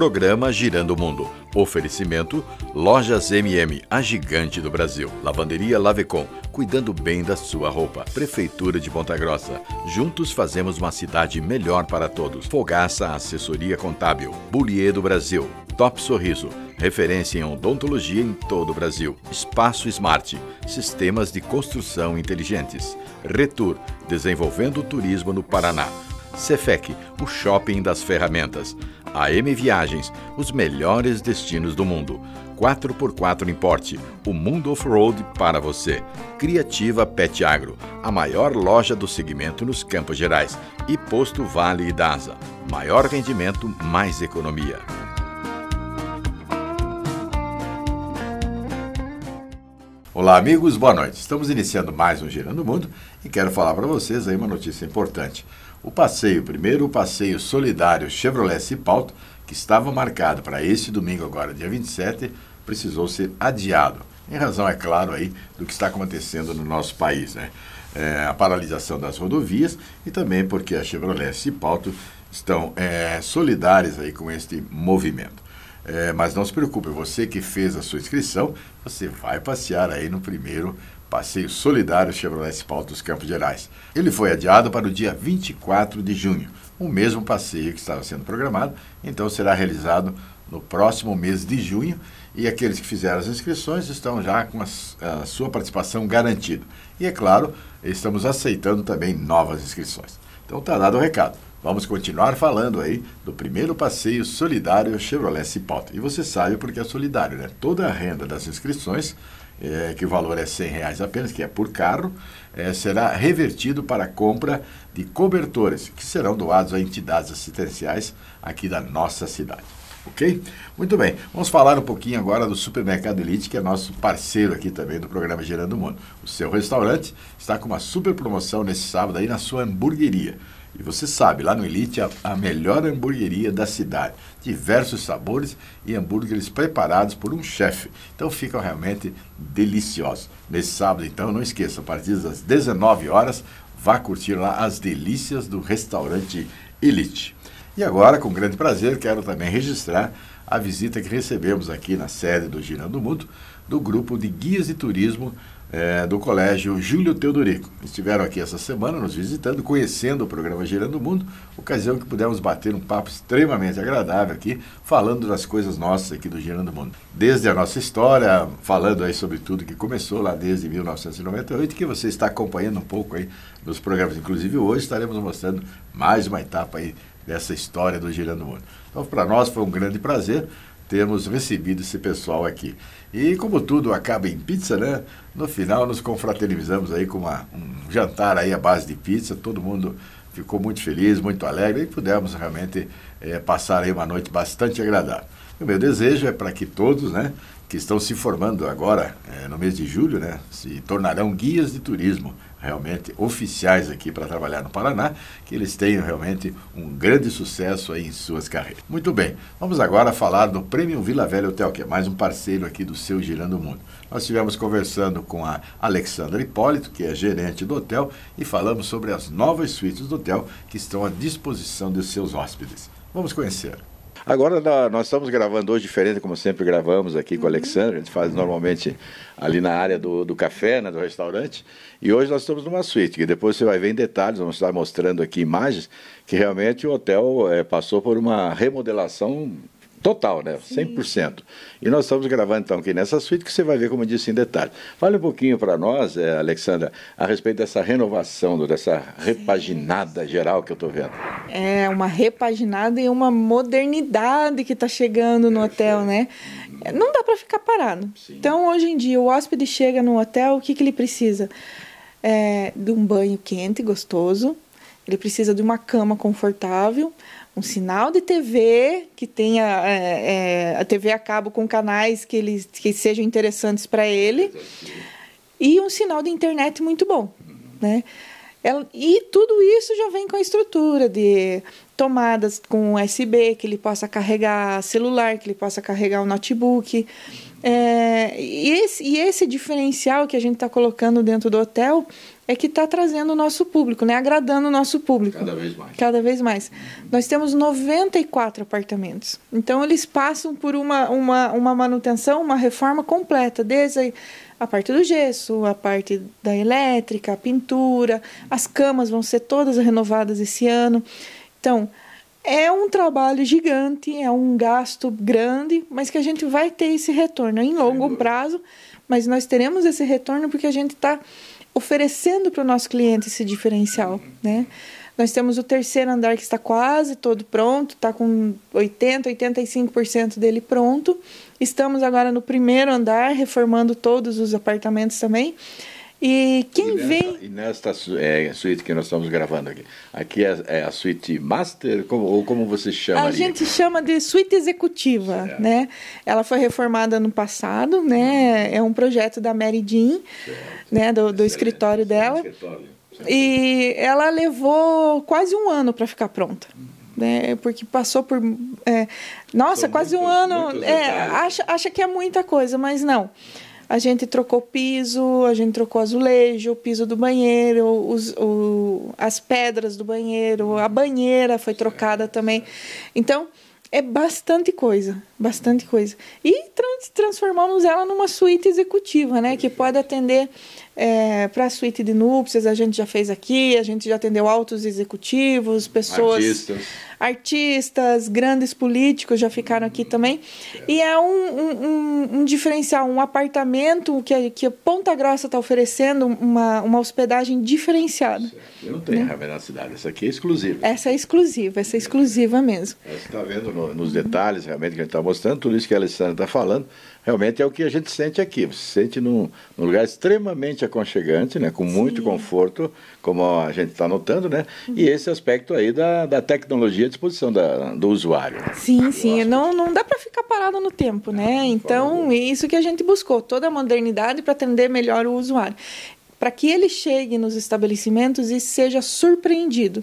Programa Girando o Mundo. Oferecimento Lojas MM, a gigante do Brasil. Lavanderia Lavecom, cuidando bem da sua roupa. Prefeitura de Ponta Grossa. Juntos fazemos uma cidade melhor para todos. Fogaça Assessoria Contábil. Bullier do Brasil. Top Sorriso. Referência em odontologia em todo o Brasil. Espaço Smart. Sistemas de construção inteligentes. Retur. Desenvolvendo o turismo no Paraná. Cefec, o shopping das ferramentas. AM Viagens, os melhores destinos do mundo. 4x4 Importe, o mundo off-road para você. Criativa Pet Agro, a maior loja do segmento nos Campos Gerais. E Posto Vale e Daza, maior rendimento, mais economia. Olá, amigos, boa noite. Estamos iniciando mais um Girando o Mundo e quero falar para vocês aí uma notícia importante. O passeio, primeiro o passeio solidário Chevrolet Cipalto, que estava marcado para este domingo agora, dia 27, precisou ser adiado. Em razão, é claro, aí do que está acontecendo no nosso país, né? É, a paralisação das rodovias e também porque a Chevrolet Cipalto estão é, solidárias aí com este movimento. É, mas não se preocupe, você que fez a sua inscrição, você vai passear aí no primeiro Passeio Solidário Chevrolet Spalt dos Campos Gerais. Ele foi adiado para o dia 24 de junho, o mesmo passeio que estava sendo programado, então será realizado no próximo mês de junho e aqueles que fizeram as inscrições estão já com a, a sua participação garantida. E é claro, estamos aceitando também novas inscrições. Então está dado o recado. Vamos continuar falando aí do primeiro passeio solidário Chevrolet Cipalta. E você sabe porque é solidário, né? Toda a renda das inscrições é, que o valor é 100 reais apenas, que é por carro, é, será revertido para a compra de cobertores, que serão doados a entidades assistenciais aqui da nossa cidade. Ok? Muito bem. Vamos falar um pouquinho agora do Supermercado Elite, que é nosso parceiro aqui também do programa Gerando o Mundo. O seu restaurante está com uma super promoção nesse sábado aí na sua hamburgueria. E você sabe, lá no Elite, a, a melhor hamburgueria da cidade. Diversos sabores e hambúrgueres preparados por um chefe. Então ficam realmente deliciosos. Nesse sábado, então, não esqueça, a partir das 19 horas, vá curtir lá as delícias do restaurante Elite. E agora, com grande prazer, quero também registrar a visita que recebemos aqui na sede do Girando do Mundo, do grupo de guias de turismo é, do Colégio Júlio Teodorico. Estiveram aqui essa semana nos visitando, conhecendo o programa Girando o Mundo, ocasião que pudemos bater um papo extremamente agradável aqui, falando das coisas nossas aqui do Girando o Mundo. Desde a nossa história, falando aí sobre tudo que começou lá desde 1998, que você está acompanhando um pouco aí nos programas. Inclusive hoje estaremos mostrando mais uma etapa aí dessa história do Girando o Mundo. Então, para nós foi um grande prazer termos recebido esse pessoal aqui. E como tudo acaba em pizza, né? No final nos confraternizamos aí com uma, um jantar aí à base de pizza, todo mundo ficou muito feliz, muito alegre e pudemos realmente é, passar aí uma noite bastante agradável. O meu desejo é para que todos, né, que estão se formando agora é, no mês de julho, né, se tornarão guias de turismo realmente oficiais aqui para trabalhar no Paraná, que eles tenham realmente um grande sucesso aí em suas carreiras. Muito bem, vamos agora falar do Prêmio Vila Velha Hotel, que é mais um parceiro aqui do seu Girando o Mundo. Nós estivemos conversando com a Alexandra Hipólito, que é gerente do hotel, e falamos sobre as novas suítes do hotel que estão à disposição dos seus hóspedes. Vamos conhecer. Agora nós estamos gravando hoje diferente, como sempre gravamos aqui com o Alexandre. A gente faz normalmente ali na área do, do café, né, do restaurante. E hoje nós estamos numa suíte, que depois você vai ver em detalhes, vamos estar mostrando aqui imagens, que realmente o hotel é, passou por uma remodelação Total, né? Sim. 100%. E nós estamos gravando então aqui nessa suíte que você vai ver como eu disse em detalhe. Fale um pouquinho para nós, é, Alexandra, a respeito dessa renovação, dessa repaginada geral que eu estou vendo. É uma repaginada e uma modernidade que está chegando no hotel, né? Não dá para ficar parado. Sim. Então, hoje em dia, o hóspede chega no hotel, o que, que ele precisa? É, de um banho quente, gostoso. Ele precisa de uma cama confortável um sinal de TV que tenha é, é, a TV a cabo com canais que eles que sejam interessantes para ele e um sinal de internet muito bom, né? Ela, e tudo isso já vem com a estrutura de tomadas com USB, que ele possa carregar celular, que ele possa carregar o notebook. É, e, esse, e esse diferencial que a gente está colocando dentro do hotel é que está trazendo o nosso público, né? agradando o nosso público. Cada vez mais. Cada vez mais. Nós temos 94 apartamentos. Então, eles passam por uma, uma, uma manutenção, uma reforma completa, desde a parte do gesso, a parte da elétrica, a pintura, as camas vão ser todas renovadas esse ano. Então, é um trabalho gigante, é um gasto grande, mas que a gente vai ter esse retorno em longo prazo, mas nós teremos esse retorno porque a gente está oferecendo para o nosso cliente esse diferencial, né? Nós temos o terceiro andar que está quase todo pronto, está com 80, 85% dele pronto. Estamos agora no primeiro andar, reformando todos os apartamentos também. E quem e nessa, vem. E nesta é, suíte que nós estamos gravando aqui, aqui é, é a suíte master, como, ou como você chama? A ali? gente chama de suíte executiva, certo. né? Ela foi reformada no passado, né? É um projeto da Mary Jean, certo. né? Do, do escritório dela. Escritório. E ela levou quase um ano para ficar pronta. Né, porque passou por. É, nossa, quase muitos, um ano. É, acha, acha que é muita coisa, mas não. A gente trocou piso, a gente trocou azulejo, o piso do banheiro, os, o, as pedras do banheiro, a banheira foi trocada também. Então, é bastante coisa, bastante coisa. E trans, transformamos ela numa suíte executiva, né? Que pode atender é, para a suíte de núpcias, a gente já fez aqui, a gente já atendeu altos executivos, pessoas. Artistas artistas, grandes políticos já ficaram aqui também. E é um, um, um diferencial, um apartamento que, que Ponta Grossa está oferecendo, uma, uma hospedagem diferenciada. Eu não tenho né? na cidade, essa aqui é exclusiva. Essa é exclusiva, essa é exclusiva mesmo. Você está vendo no, nos detalhes realmente que a gente está mostrando, tudo isso que a Alessandra está falando realmente é o que a gente sente aqui. Você se sente num, num lugar extremamente aconchegante, né, com muito Sim. conforto, como a gente está notando, né? Uhum. E esse aspecto aí da, da tecnologia à disposição da, do usuário. Sim, sim. Não, não dá para ficar parado no tempo, né? Então, isso que a gente buscou, toda a modernidade para atender melhor o usuário para que ele chegue nos estabelecimentos e seja surpreendido.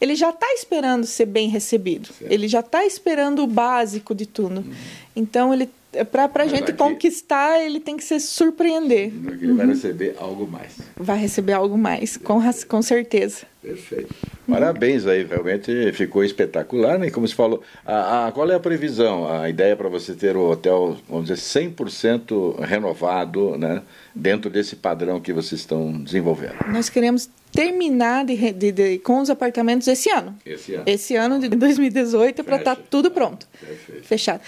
Ele já está esperando ser bem recebido, certo. ele já está esperando o básico de tudo. Uhum. Então, ele para a gente conquistar, ele tem que se surpreender. Ele uhum. vai receber algo mais. Vai receber algo mais, com, com certeza. Perfeito. Parabéns aí, realmente ficou espetacular, né? Como se falou, a, a, qual é a previsão, a ideia para você ter o hotel, vamos dizer, 100% renovado, né? Dentro desse padrão que vocês estão desenvolvendo? Nós queremos terminar de, de, de, com os apartamentos esse ano. Esse ano. Esse ano de 2018 para estar tá tudo pronto. Perfeito. Fechado.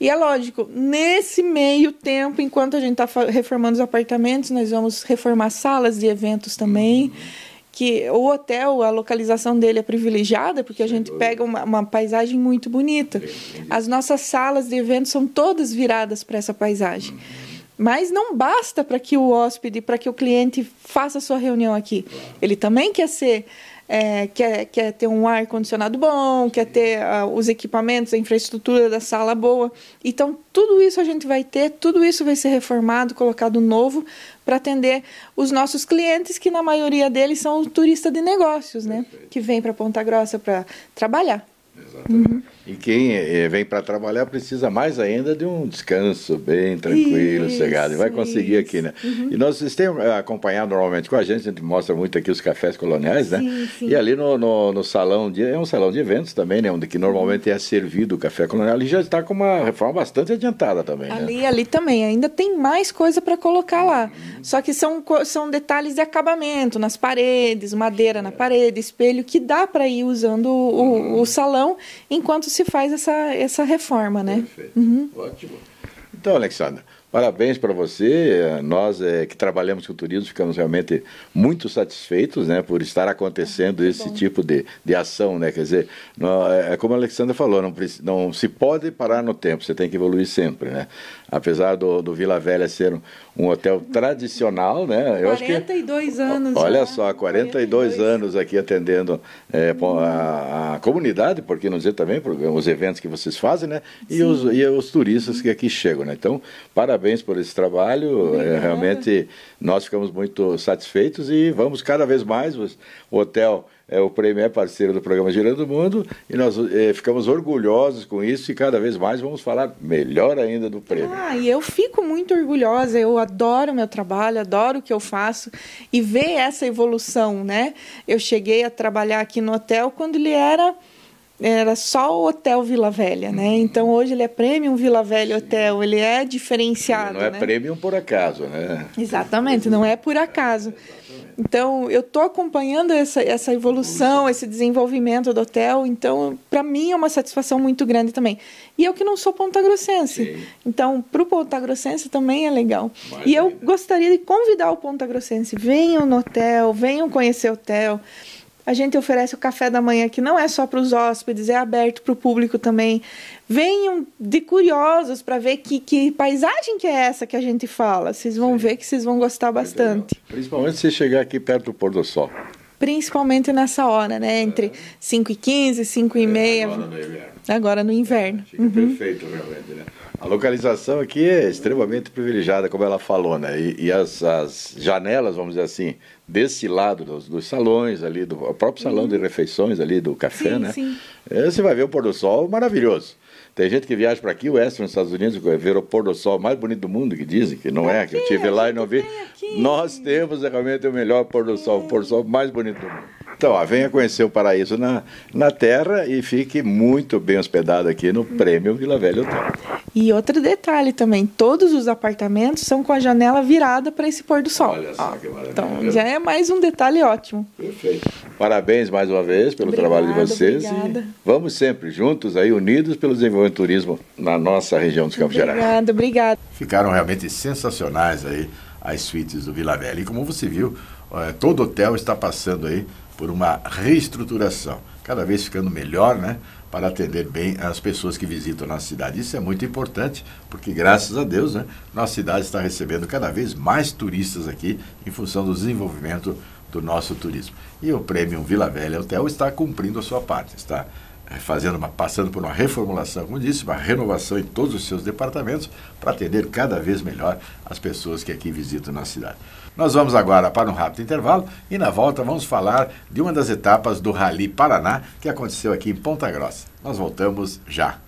E é lógico, nesse meio tempo, enquanto a gente está reformando os apartamentos, nós vamos reformar salas de eventos também. Uhum. Que o hotel, a localização dele é privilegiada, porque a gente pega uma, uma paisagem muito bonita. As nossas salas de eventos são todas viradas para essa paisagem. Uhum. Mas não basta para que o hóspede, para que o cliente faça sua reunião aqui. Ele também quer ser é, quer, quer ter um ar condicionado bom, quer ter uh, os equipamentos, a infraestrutura da sala boa. Então, tudo isso a gente vai ter, tudo isso vai ser reformado, colocado novo para atender os nossos clientes, que na maioria deles são turistas de negócios, né? Que vêm para Ponta Grossa para trabalhar. Exatamente. Uhum. E quem eh, vem para trabalhar precisa mais ainda de um descanso bem tranquilo, isso, sossegado. E vai conseguir isso. aqui, né? Uhum. E nós, vocês têm eh, acompanhado normalmente com a gente, a gente mostra muito aqui os cafés coloniais, né? Sim, sim. E ali no, no, no, salão, de, é um salão de eventos também, né? Onde que normalmente é servido o café colonial. Ali já está com uma reforma bastante adiantada também, né? Ali, ali também. Ainda tem mais coisa para colocar lá. Uhum. Só que são, são detalhes de acabamento nas paredes, madeira na parede, espelho, que dá para ir usando o, uhum. o salão enquanto se faz essa, essa reforma, né? Perfeito. Uhum. Ótimo. Então, Alexandra, Parabéns para você. Nós é, que trabalhamos com turismo ficamos realmente muito satisfeitos né, por estar acontecendo ah, esse bom. tipo de, de ação. Né? Quer dizer, não, é como a Alexandra falou, não, não se pode parar no tempo, você tem que evoluir sempre. Né? Apesar do, do Vila Velha ser um, um hotel tradicional, né? Eu 42 acho que, anos. Olha já. só, 42, 42 anos aqui atendendo é, a, a, comunidade, porque não dizer também, os eventos que vocês fazem, né? E os, e os turistas que aqui chegam, né? Então, parabéns parabéns por esse trabalho. É, realmente nós ficamos muito satisfeitos e vamos cada vez mais. O hotel É, o prêmio é parceiro do programa Girando o Mundo e nós é, ficamos orgulhosos com isso e cada vez mais vamos falar melhor ainda do prêmio. Ah, e eu fico muito orgulhosa, eu adoro meu trabalho, adoro o que eu faço e ver essa evolução, né? Eu cheguei a trabalhar aqui no hotel quando ele era era só o Hotel Vila Velha, né? Uhum. Então hoje ele é Premium Vila Velha Hotel, ele é diferenciado. Não é né? Premium por acaso, né? Exatamente, não é por acaso. Então eu estou acompanhando essa, essa evolução, esse desenvolvimento do hotel. Então para mim é uma satisfação muito grande também. E eu que não sou ponta-grossense, Sim. então para o ponta-grossense também é legal. Mais e ainda. eu gostaria de convidar o ponta-grossense, venham no hotel, venham conhecer o hotel. A gente oferece o café da manhã que não é só para os hóspedes, é aberto para o público também. Venham de curiosos para ver que, que paisagem que é essa que a gente fala. Vocês vão Sim. ver que vocês vão gostar bastante. Principalmente se chegar aqui perto do pôr do sol. Principalmente nessa hora, né? Entre é. 5 e 15, 5 e é, meia. No inverno. Agora no inverno. Fica uhum. perfeito, realmente, né? A localização aqui é extremamente privilegiada, como ela falou, né? E, e as, as, janelas, vamos dizer assim, desse lado dos, dos salões ali, do próprio salão uhum. de refeições ali do café, sim, né? Sim. É, você vai ver o pôr do sol maravilhoso. Tem gente que viaja para aqui, o Western, nos Estados Unidos, ver o pôr do sol mais bonito do mundo, que dizem que não é, aqui, que eu estive lá e não vi. Nós temos realmente o melhor pôr do sol, o pôr do sol mais bonito do mundo. Então, ó, venha conhecer o paraíso na, na Terra e fique muito bem hospedado aqui no Prêmio Vila Velha Hotel. E outro detalhe também, todos os apartamentos são com a janela virada para esse pôr do sol. Olha só ó, que maravilha. Então, já é mais um detalhe ótimo. Perfeito. Parabéns mais uma vez pelo obrigada, trabalho de vocês. Obrigada. E vamos sempre juntos aí, unidos pelo desenvolvimento do turismo na nossa região dos Campos obrigada, Gerais. Obrigada, obrigada. Ficaram realmente sensacionais aí as suítes do Vila Velha. E como você viu, todo hotel está passando aí por uma reestruturação, cada vez ficando melhor, né? Para atender bem as pessoas que visitam nossa cidade. Isso é muito importante, porque graças a Deus, né, nossa cidade está recebendo cada vez mais turistas aqui em função do desenvolvimento do nosso turismo. E o Prêmio Vila Velha Hotel está cumprindo a sua parte, está fazendo uma, passando por uma reformulação, como disse, uma renovação em todos os seus departamentos para atender cada vez melhor as pessoas que aqui visitam nossa cidade. Nós vamos agora para um rápido intervalo e na volta vamos falar de uma das etapas do Rally Paraná que aconteceu aqui em Ponta Grossa. Nós voltamos já.